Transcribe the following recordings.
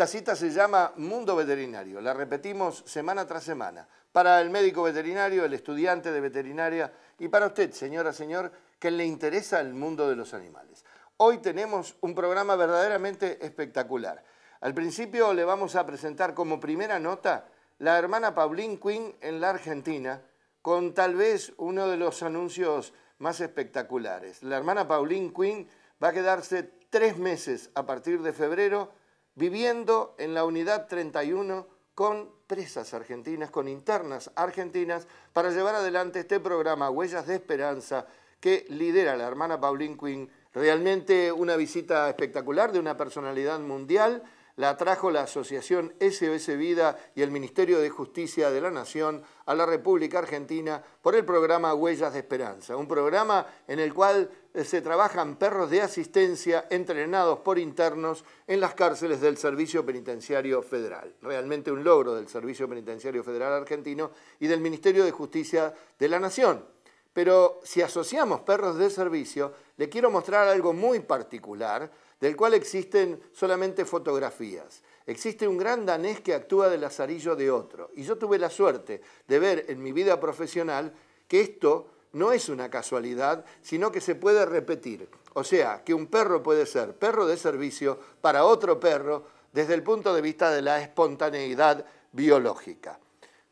Esta cita se llama Mundo Veterinario, la repetimos semana tras semana. Para el médico veterinario, el estudiante de veterinaria y para usted, señora, señor, que le interesa el mundo de los animales. Hoy tenemos un programa verdaderamente espectacular. Al principio le vamos a presentar como primera nota la hermana Pauline Quinn en la Argentina, con tal vez uno de los anuncios más espectaculares. La hermana Pauline Quinn va a quedarse tres meses a partir de febrero viviendo en la unidad 31 con presas argentinas, con internas argentinas, para llevar adelante este programa Huellas de Esperanza que lidera la hermana Pauline Quinn. Realmente una visita espectacular de una personalidad mundial la trajo la Asociación SOS Vida y el Ministerio de Justicia de la Nación a la República Argentina por el programa Huellas de Esperanza, un programa en el cual se trabajan perros de asistencia entrenados por internos en las cárceles del Servicio Penitenciario Federal. Realmente un logro del Servicio Penitenciario Federal argentino y del Ministerio de Justicia de la Nación. Pero si asociamos perros de servicio, le quiero mostrar algo muy particular del cual existen solamente fotografías. Existe un gran danés que actúa de lazarillo de otro. Y yo tuve la suerte de ver en mi vida profesional que esto no es una casualidad, sino que se puede repetir. O sea, que un perro puede ser perro de servicio para otro perro desde el punto de vista de la espontaneidad biológica.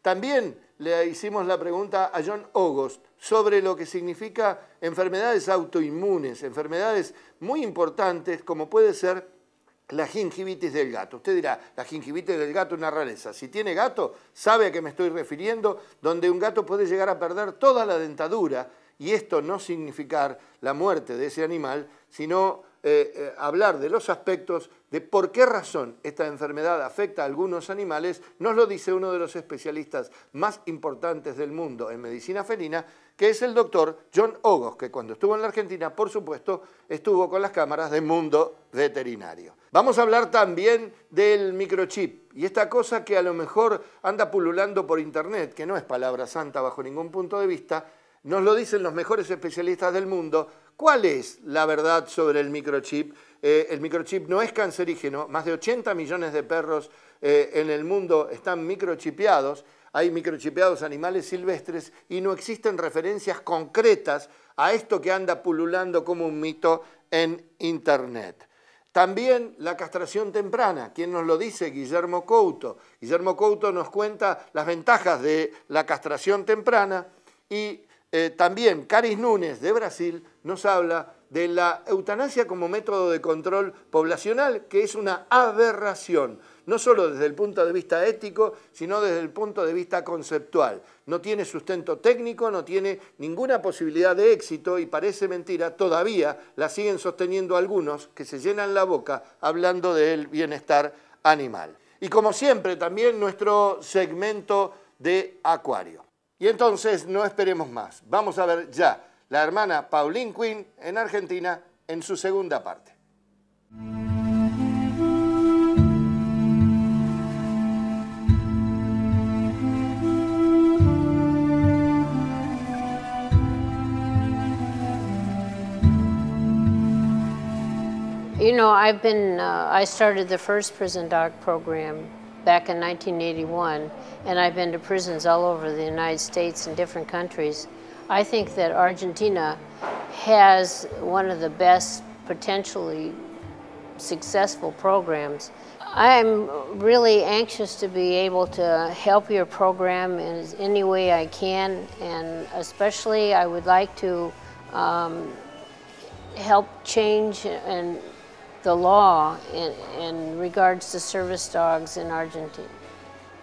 También le hicimos la pregunta a John August sobre lo que significa enfermedades autoinmunes, enfermedades muy importantes como puede ser la gingivitis del gato. Usted dirá, la gingivitis del gato es una rareza. Si tiene gato, sabe a qué me estoy refiriendo, donde un gato puede llegar a perder toda la dentadura y esto no significar la muerte de ese animal, sino eh, eh, hablar de los aspectos de por qué razón esta enfermedad afecta a algunos animales, nos lo dice uno de los especialistas más importantes del mundo en medicina felina, que es el doctor John Ogos, que cuando estuvo en la Argentina, por supuesto, estuvo con las cámaras de Mundo Veterinario. Vamos a hablar también del microchip y esta cosa que a lo mejor anda pululando por internet, que no es palabra santa bajo ningún punto de vista, nos lo dicen los mejores especialistas del mundo. ¿Cuál es la verdad sobre el microchip? Eh, el microchip no es cancerígeno, más de 80 millones de perros eh, en el mundo están microchipeados hay microchipeados animales silvestres y no existen referencias concretas a esto que anda pululando como un mito en Internet. También la castración temprana, ¿quién nos lo dice? Guillermo Couto. Guillermo Couto nos cuenta las ventajas de la castración temprana y eh, también Caris Núñez de Brasil nos habla de la eutanasia como método de control poblacional, que es una aberración no solo desde el punto de vista ético, sino desde el punto de vista conceptual. No tiene sustento técnico, no tiene ninguna posibilidad de éxito y parece mentira, todavía la siguen sosteniendo algunos que se llenan la boca hablando del bienestar animal. Y como siempre, también nuestro segmento de Acuario. Y entonces no esperemos más. Vamos a ver ya la hermana Pauline Quinn en Argentina en su segunda parte. You know, I've been, uh, I started the first prison dog program back in 1981, and I've been to prisons all over the United States and different countries. I think that Argentina has one of the best potentially successful programs. I'm really anxious to be able to help your program in any way I can, and especially I would like to um, help change and the law in, in regards to service dogs in Argentina.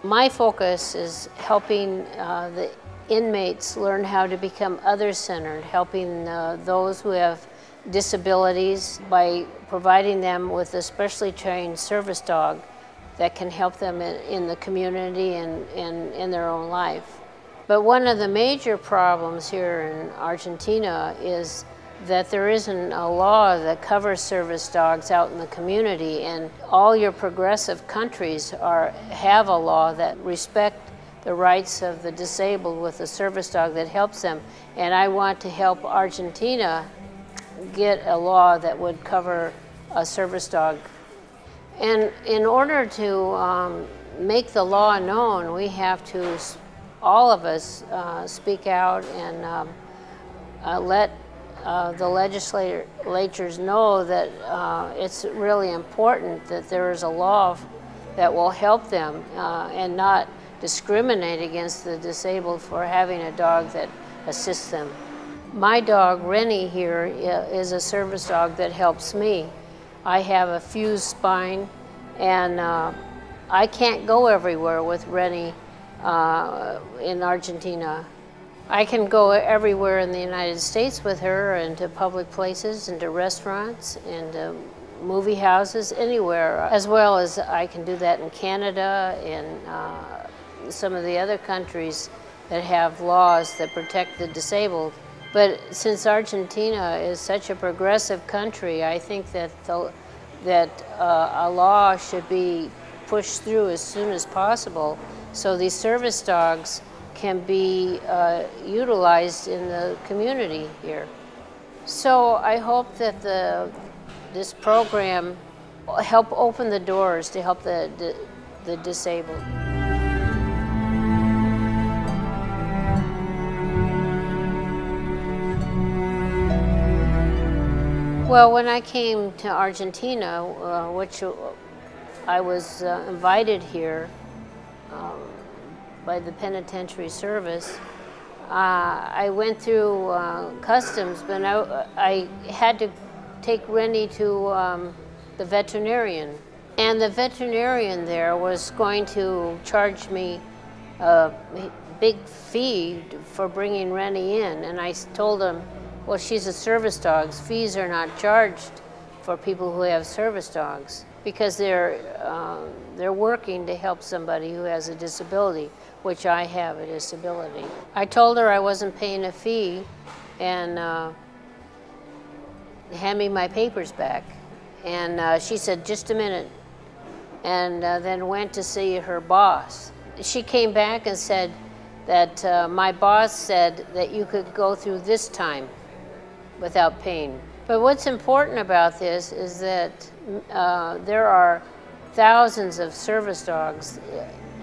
My focus is helping uh, the inmates learn how to become other-centered, helping uh, those who have disabilities by providing them with a specially trained service dog that can help them in, in the community and, and in their own life. But one of the major problems here in Argentina is that there isn't a law that covers service dogs out in the community and all your progressive countries are have a law that respect the rights of the disabled with a service dog that helps them. And I want to help Argentina get a law that would cover a service dog. And in order to um, make the law known, we have to, all of us, uh, speak out and um, uh, let uh, the legislators know that uh, it's really important that there is a law that will help them uh, and not discriminate against the disabled for having a dog that assists them. My dog, Rennie here, is a service dog that helps me. I have a fused spine and uh, I can't go everywhere with Rennie uh, in Argentina. I can go everywhere in the United States with her and to public places and to restaurants and to movie houses, anywhere, as well as I can do that in Canada and uh, some of the other countries that have laws that protect the disabled. But since Argentina is such a progressive country, I think that, the, that uh, a law should be pushed through as soon as possible so these service dogs can be uh, utilized in the community here. So I hope that the, this program will help open the doors to help the, the, the disabled. Well, when I came to Argentina, uh, which I was uh, invited here um, by the penitentiary service, uh, I went through uh, customs, but I, I, had to take Rennie to um, the veterinarian. And the veterinarian there was going to charge me a big fee for bringing Rennie in. And I told him, well, she's a service dog. Fees are not charged for people who have service dogs because they're, uh, they're working to help somebody who has a disability, which I have a disability. I told her I wasn't paying a fee and uh, hand me my papers back. And uh, she said, just a minute, and uh, then went to see her boss. She came back and said that uh, my boss said that you could go through this time without pain. But what's important about this is that uh, there are thousands of service dogs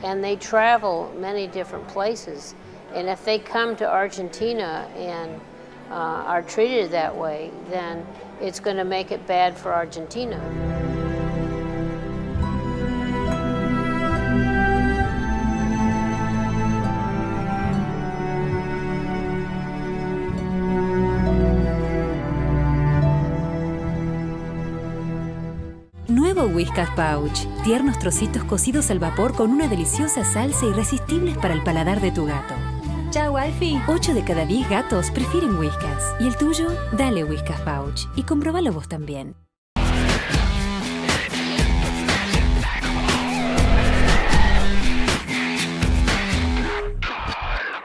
and they travel many different places. And if they come to Argentina and uh, are treated that way, then it's going to make it bad for Argentina. Nuevo Whiskas Pouch. Tiernos trocitos cocidos al vapor con una deliciosa salsa irresistibles para el paladar de tu gato. Chao, Alfie. 8 de cada 10 gatos prefieren Whiskas. ¿Y el tuyo? Dale Whiskas Pouch y comprobalo vos también.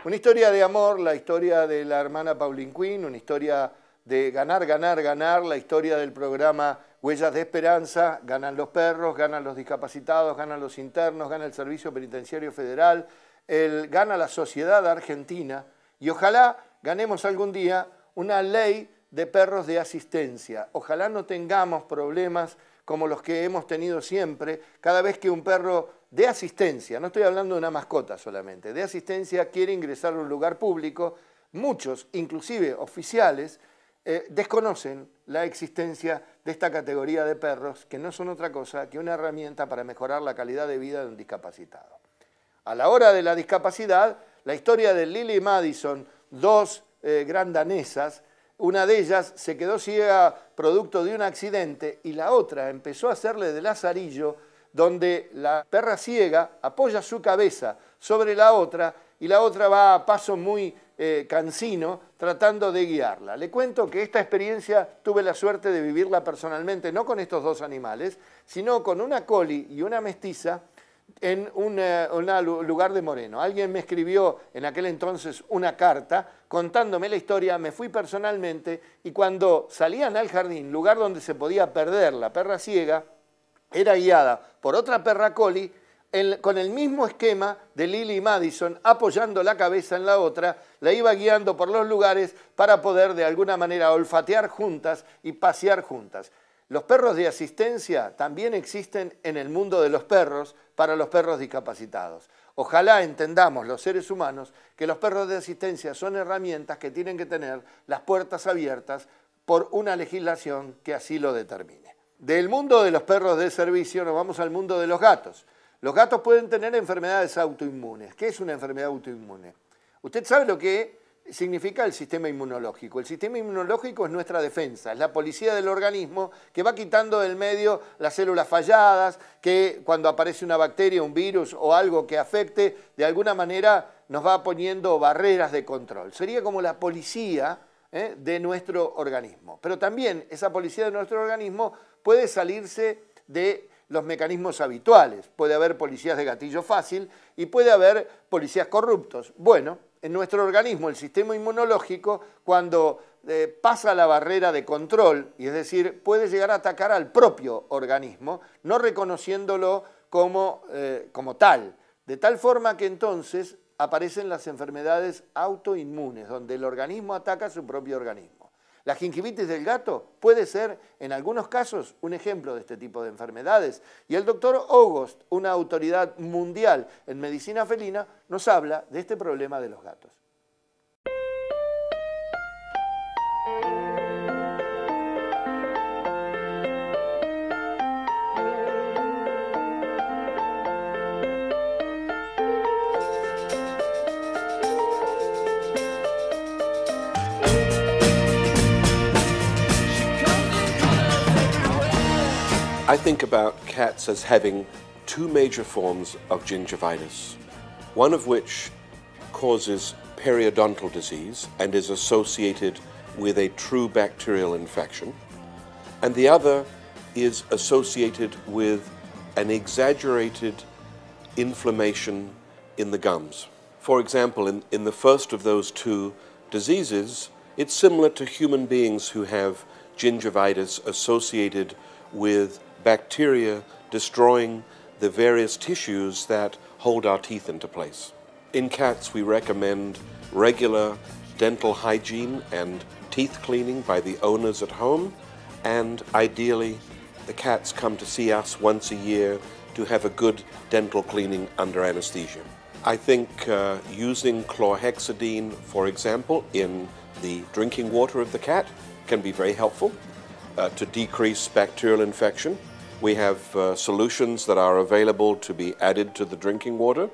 Una historia de amor, la historia de la hermana Pauline Quinn, una historia de ganar, ganar, ganar, la historia del programa Huellas de Esperanza, ganan los perros, ganan los discapacitados, ganan los internos, gana el Servicio Penitenciario Federal, el, gana la sociedad argentina y ojalá ganemos algún día una ley de perros de asistencia. Ojalá no tengamos problemas como los que hemos tenido siempre, cada vez que un perro de asistencia, no estoy hablando de una mascota solamente, de asistencia quiere ingresar a un lugar público, muchos, inclusive oficiales, eh, desconocen la existencia de esta categoría de perros, que no son otra cosa que una herramienta para mejorar la calidad de vida de un discapacitado. A la hora de la discapacidad, la historia de Lily Madison, dos eh, gran danesas, una de ellas se quedó ciega producto de un accidente y la otra empezó a hacerle de lazarillo donde la perra ciega apoya su cabeza sobre la otra y la otra va a paso muy eh, cansino tratando de guiarla. Le cuento que esta experiencia tuve la suerte de vivirla personalmente, no con estos dos animales, sino con una coli y una mestiza en un eh, lugar de Moreno. Alguien me escribió en aquel entonces una carta contándome la historia, me fui personalmente y cuando salían al jardín, lugar donde se podía perder la perra ciega, era guiada por otra perra coli con el mismo esquema de Lily Madison, apoyando la cabeza en la otra, la iba guiando por los lugares para poder de alguna manera olfatear juntas y pasear juntas. Los perros de asistencia también existen en el mundo de los perros para los perros discapacitados. Ojalá entendamos los seres humanos que los perros de asistencia son herramientas que tienen que tener las puertas abiertas por una legislación que así lo determine. Del mundo de los perros de servicio nos vamos al mundo de los gatos. Los gatos pueden tener enfermedades autoinmunes. ¿Qué es una enfermedad autoinmune? Usted sabe lo que significa el sistema inmunológico. El sistema inmunológico es nuestra defensa, es la policía del organismo que va quitando del medio las células falladas, que cuando aparece una bacteria, un virus o algo que afecte, de alguna manera nos va poniendo barreras de control. Sería como la policía ¿eh? de nuestro organismo. Pero también esa policía de nuestro organismo puede salirse de los mecanismos habituales. Puede haber policías de gatillo fácil y puede haber policías corruptos. Bueno, en nuestro organismo el sistema inmunológico, cuando eh, pasa la barrera de control, y es decir, puede llegar a atacar al propio organismo, no reconociéndolo como, eh, como tal. De tal forma que entonces aparecen las enfermedades autoinmunes, donde el organismo ataca a su propio organismo. La gingivitis del gato puede ser, en algunos casos, un ejemplo de este tipo de enfermedades. Y el doctor August, una autoridad mundial en medicina felina, nos habla de este problema de los gatos. I think about cats as having two major forms of gingivitis, one of which causes periodontal disease and is associated with a true bacterial infection, and the other is associated with an exaggerated inflammation in the gums. For example, in, in the first of those two diseases, it's similar to human beings who have gingivitis associated with bacteria destroying the various tissues that hold our teeth into place. In cats, we recommend regular dental hygiene and teeth cleaning by the owners at home, and ideally, the cats come to see us once a year to have a good dental cleaning under anesthesia. I think uh, using chlorhexidine, for example, in the drinking water of the cat can be very helpful uh, to decrease bacterial infection. We have uh, solutions that are available to be added to the drinking water,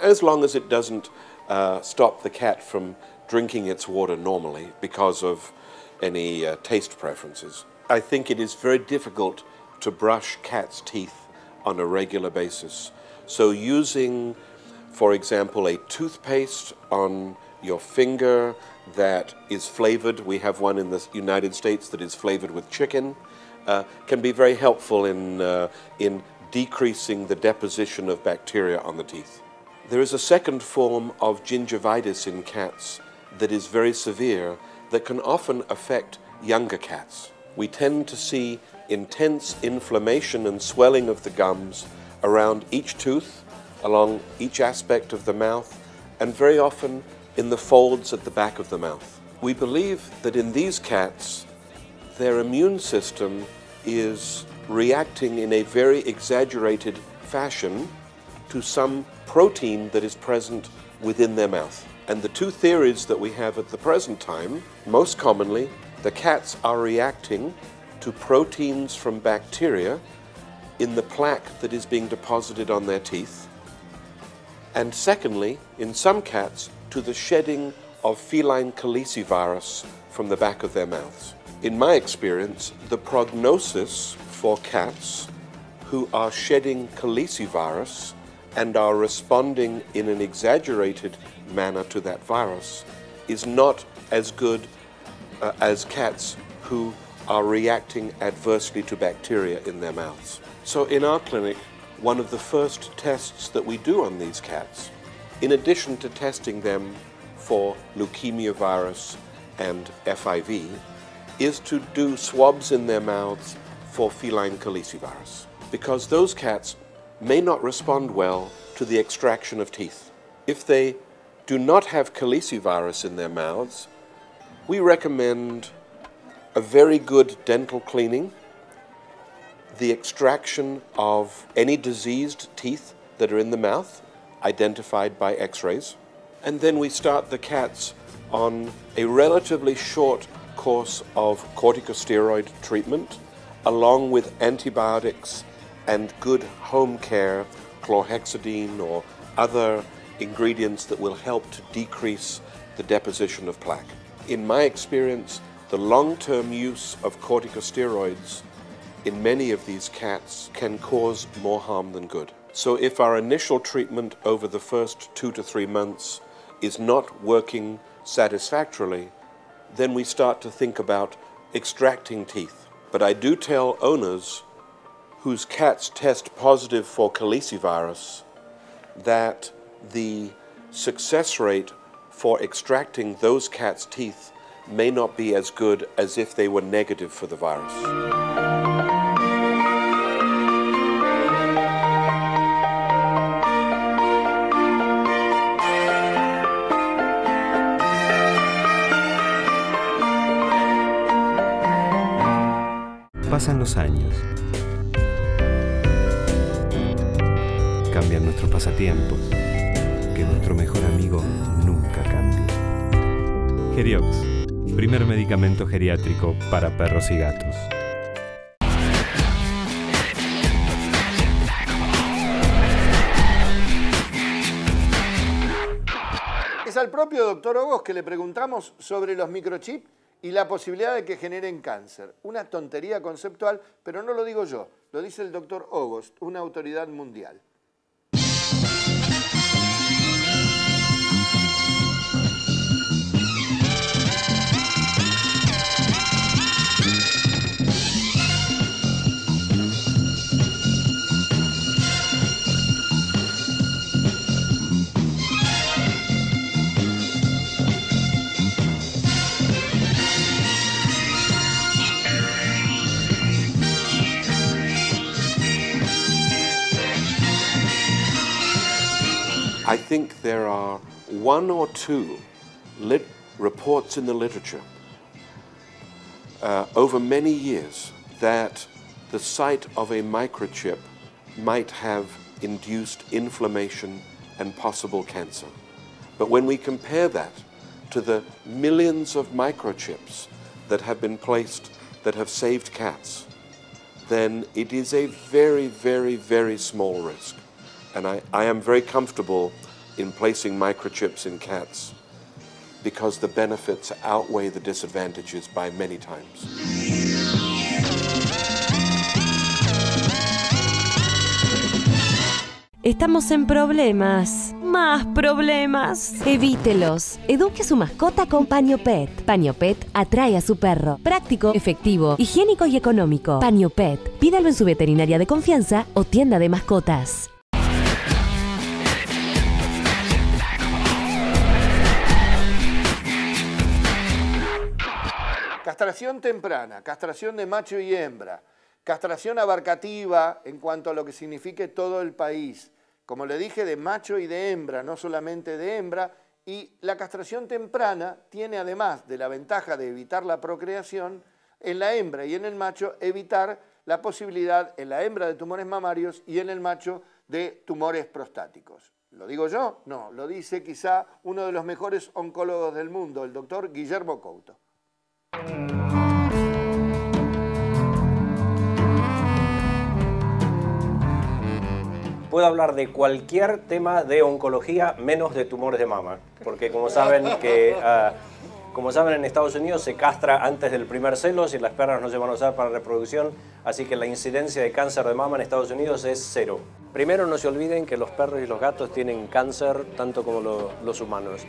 as long as it doesn't uh, stop the cat from drinking its water normally because of any uh, taste preferences. I think it is very difficult to brush cats' teeth on a regular basis. So using, for example, a toothpaste on your finger that is flavored, we have one in the United States that is flavored with chicken, uh, can be very helpful in, uh, in decreasing the deposition of bacteria on the teeth. There is a second form of gingivitis in cats that is very severe that can often affect younger cats. We tend to see intense inflammation and swelling of the gums around each tooth, along each aspect of the mouth, and very often in the folds at the back of the mouth. We believe that in these cats, their immune system is reacting in a very exaggerated fashion to some protein that is present within their mouth. And the two theories that we have at the present time, most commonly, the cats are reacting to proteins from bacteria in the plaque that is being deposited on their teeth. And secondly, in some cats, to the shedding of feline calicivirus from the back of their mouths. In my experience, the prognosis for cats who are shedding calicivirus and are responding in an exaggerated manner to that virus is not as good uh, as cats who are reacting adversely to bacteria in their mouths. So in our clinic, one of the first tests that we do on these cats, in addition to testing them for leukemia virus and FIV, is to do swabs in their mouths for feline calicivirus because those cats may not respond well to the extraction of teeth. If they do not have calicivirus in their mouths, we recommend a very good dental cleaning the extraction of any diseased teeth that are in the mouth, identified by x rays. And then we start the cats on a relatively short course of corticosteroid treatment, along with antibiotics and good home care, chlorhexidine or other ingredients that will help to decrease the deposition of plaque. In my experience, the long-term use of corticosteroids in many of these cats can cause more harm than good. So if our initial treatment over the first two to three months is not working satisfactorily, then we start to think about extracting teeth. But I do tell owners whose cats test positive for calicivirus that the success rate for extracting those cats' teeth may not be as good as if they were negative for the virus. Pasan los años. Cambian nuestros pasatiempos. Que nuestro mejor amigo nunca cambie. Geriox, primer medicamento geriátrico para perros y gatos. Es al propio doctor Ogos que le preguntamos sobre los microchips y la posibilidad de que generen cáncer. Una tontería conceptual, pero no lo digo yo, lo dice el doctor Ogos, una autoridad mundial. I think there are one or two lit reports in the literature uh, over many years that the sight of a microchip might have induced inflammation and possible cancer. But when we compare that to the millions of microchips that have been placed that have saved cats, then it is a very, very, very small risk. And I, I am very comfortable in placing microchips in cats because the benefits outweigh the disadvantages by many times. Estamos en problemas. Más problemas. Evítelos. Eduque a su mascota con Paño Pet. Paño Pet atrae a su perro. Práctico, efectivo, higiénico y económico. Paño Pet. Pídalo en su veterinaria de confianza o tienda de mascotas. Castración temprana, castración de macho y hembra, castración abarcativa en cuanto a lo que signifique todo el país, como le dije, de macho y de hembra, no solamente de hembra, y la castración temprana tiene además de la ventaja de evitar la procreación, en la hembra y en el macho evitar la posibilidad en la hembra de tumores mamarios y en el macho de tumores prostáticos. ¿Lo digo yo? No, lo dice quizá uno de los mejores oncólogos del mundo, el doctor Guillermo Couto. Puedo hablar de cualquier tema de oncología menos de tumores de mama, porque como saben que ah, como saben en Estados Unidos se castra antes del primer celo si las perras no se van a usar para reproducción, así que la incidencia de cáncer de mama en Estados Unidos es cero. Primero no se olviden que los perros y los gatos tienen cáncer tanto como lo- los humanos.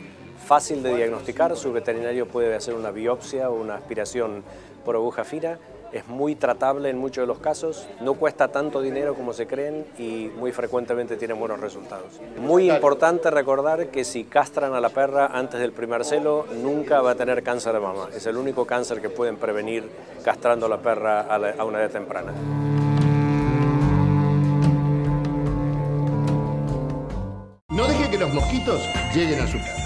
Fácil de diagnosticar, su veterinario puede hacer una biopsia o una aspiración por aguja fina. Es muy tratable en muchos de los casos, no cuesta tanto dinero como se creen y muy frecuentemente tiene buenos resultados. Muy importante recordar que si castran a la perra antes del primer celo, nunca va a tener cáncer de mama. Es el único cáncer que pueden prevenir castrando a la perra a, a una edad temprana. No deje que los mosquitos lleguen a su casa.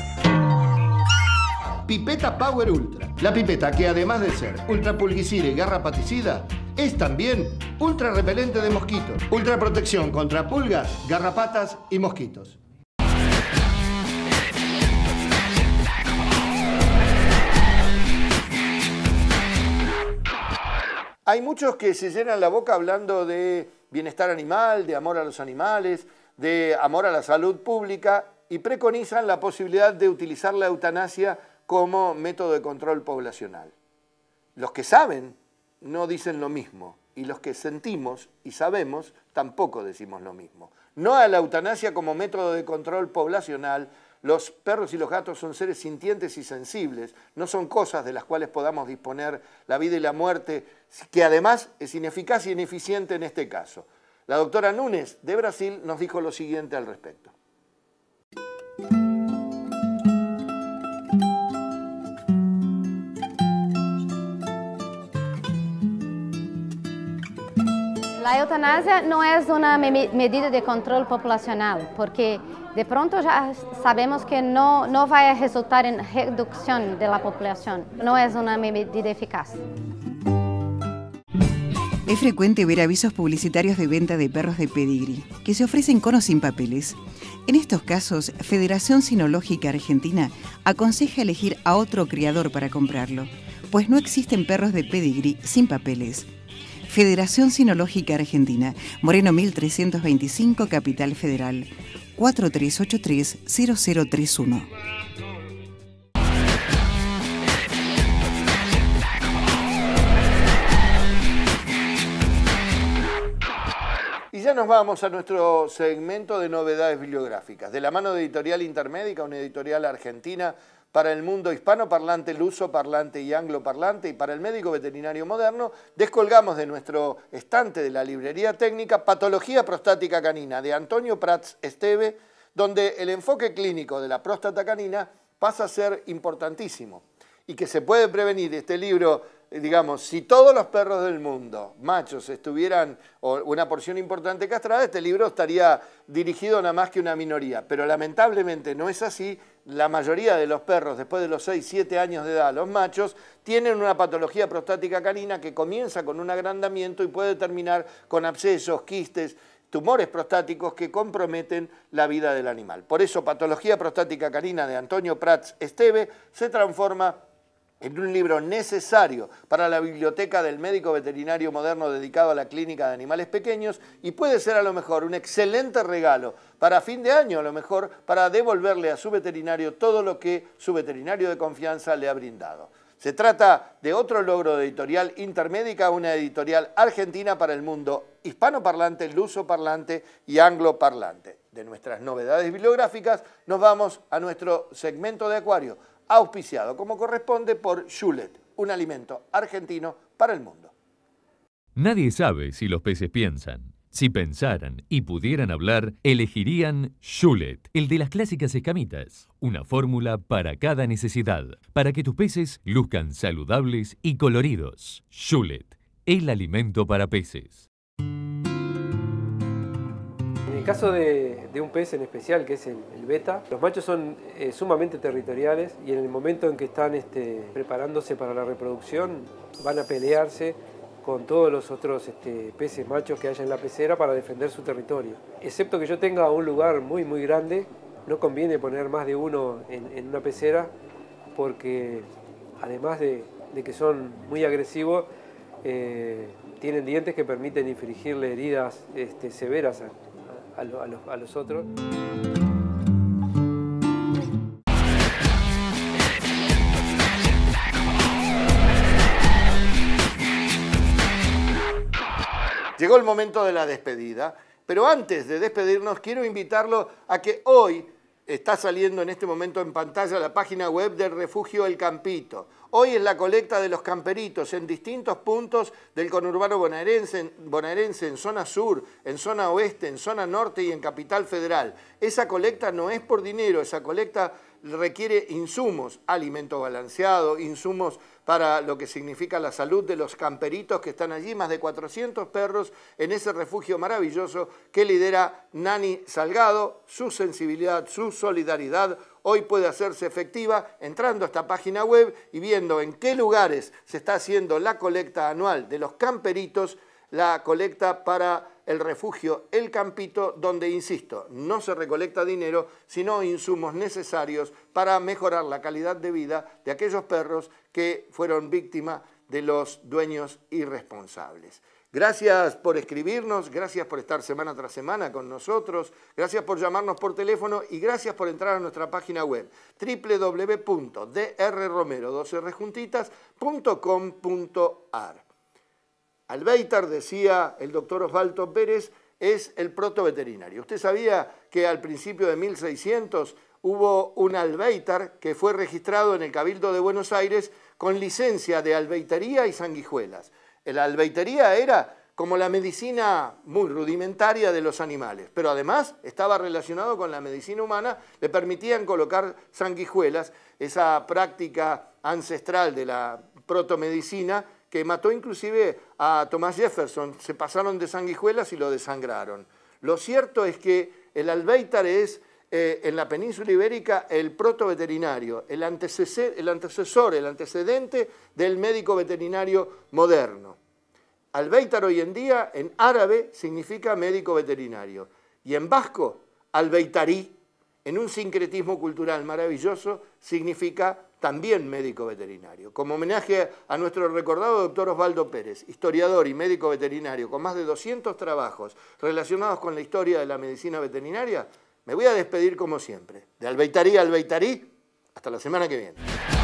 Pipeta Power Ultra. La pipeta que además de ser ultra pulguicida y garrapaticida, es también ultra repelente de mosquitos, ultra protección contra pulgas, garrapatas y mosquitos. Hay muchos que se llenan la boca hablando de bienestar animal, de amor a los animales, de amor a la salud pública y preconizan la posibilidad de utilizar la eutanasia como método de control poblacional. Los que saben no dicen lo mismo y los que sentimos y sabemos tampoco decimos lo mismo. No a la eutanasia como método de control poblacional, los perros y los gatos son seres sintientes y sensibles, no son cosas de las cuales podamos disponer la vida y la muerte, que además es ineficaz y ineficiente en este caso. La doctora Núñez de Brasil nos dijo lo siguiente al respecto. La eutanasia no es una medida de control poblacional, porque de pronto ya sabemos que no, no va a resultar en reducción de la población. No es una medida eficaz. Es frecuente ver avisos publicitarios de venta de perros de pedigree, que se ofrecen con o sin papeles. En estos casos, Federación Sinológica Argentina aconseja elegir a otro criador para comprarlo, pues no existen perros de pedigree sin papeles. Federación Sinológica Argentina, Moreno 1325, Capital Federal, 4383-0031. Y ya nos vamos a nuestro segmento de novedades bibliográficas. De la mano de Editorial Intermédica, una editorial argentina para el mundo hispanoparlante, luso-parlante y anglo-parlante y para el médico veterinario moderno, descolgamos de nuestro estante de la librería técnica Patología prostática canina de Antonio Prats Esteve, donde el enfoque clínico de la próstata canina pasa a ser importantísimo y que se puede prevenir. Este libro digamos, si todos los perros del mundo, machos, estuvieran, o una porción importante castrada, este libro estaría dirigido nada más que una minoría. Pero lamentablemente no es así. La mayoría de los perros, después de los 6, 7 años de edad, los machos, tienen una patología prostática canina que comienza con un agrandamiento y puede terminar con abscesos, quistes, tumores prostáticos que comprometen la vida del animal. Por eso, Patología Prostática Canina de Antonio Prats Esteve se transforma en un libro necesario para la biblioteca del médico veterinario moderno dedicado a la clínica de animales pequeños y puede ser a lo mejor un excelente regalo para fin de año, a lo mejor para devolverle a su veterinario todo lo que su veterinario de confianza le ha brindado. Se trata de otro logro de editorial Intermédica, una editorial argentina para el mundo hispanoparlante, luso-parlante y anglo-parlante. De nuestras novedades bibliográficas nos vamos a nuestro segmento de acuario auspiciado como corresponde por Schulet, un alimento argentino para el mundo. Nadie sabe si los peces piensan. Si pensaran y pudieran hablar, elegirían Schulet, el de las clásicas escamitas. Una fórmula para cada necesidad, para que tus peces luzcan saludables y coloridos. Schulet, el alimento para peces caso de, un pez en especial, que es el, beta, los machos son eh, sumamente territoriales y en el momento en que están este, preparándose para la reproducción van a pelearse con todos los otros este, peces machos que haya en la pecera para defender su territorio. Excepto que yo tenga un lugar muy muy grande, no conviene poner más de uno en, una pecera porque además de, que son muy agresivos, eh, tienen dientes que permiten infligirle heridas este, severas los, otros. Llegó el momento de la despedida, pero antes de despedirnos quiero invitarlo a que hoy está saliendo en este momento en pantalla la página web del Refugio El Campito. Hoy es la colecta de los camperitos en distintos puntos del conurbano bonaerense, bonaerense, en zona sur, en zona oeste, en zona norte y en Capital Federal. Esa colecta no es por dinero, esa colecta requiere insumos, alimento balanceado, insumos para lo que significa la salud de los camperitos que están allí, más de 400 perros en ese refugio maravilloso que lidera Nani Salgado, su sensibilidad, su solidaridad, hoy puede hacerse efectiva entrando a esta página web y viendo en qué lugares se está haciendo la colecta anual de los camperitos la colecta para el refugio El Campito, donde, insisto, no se recolecta dinero, sino insumos necesarios para mejorar la calidad de vida de aquellos perros que fueron víctimas de los dueños irresponsables. Gracias por escribirnos, gracias por estar semana tras semana con nosotros, gracias por llamarnos por teléfono y gracias por entrar a nuestra página web www.drromero12rejuntitas.com.ar. Albeitar, decía el doctor Osvaldo Pérez, es el protoveterinario. Usted sabía que al principio de 1600 hubo un albeitar que fue registrado en el Cabildo de Buenos Aires con licencia de albeitería y sanguijuelas. La albeitería era como la medicina muy rudimentaria de los animales, pero además estaba relacionado con la medicina humana, le permitían colocar sanguijuelas, esa práctica ancestral de la protomedicina que mató inclusive a Thomas Jefferson, se pasaron de sanguijuelas y lo desangraron. Lo cierto es que el albeitar es eh, en la península ibérica el protoveterinario, el el antecesor, el antecedente del médico veterinario moderno. Albeitar hoy en día en árabe significa médico veterinario y en vasco albeitarí, en un sincretismo cultural maravilloso, significa también médico veterinario. Como homenaje a nuestro recordado doctor Osvaldo Pérez, historiador y médico veterinario con más de 200 trabajos relacionados con la historia de la medicina veterinaria, me voy a despedir como siempre. De Albeitarí a Albeitarí, hasta la semana que viene.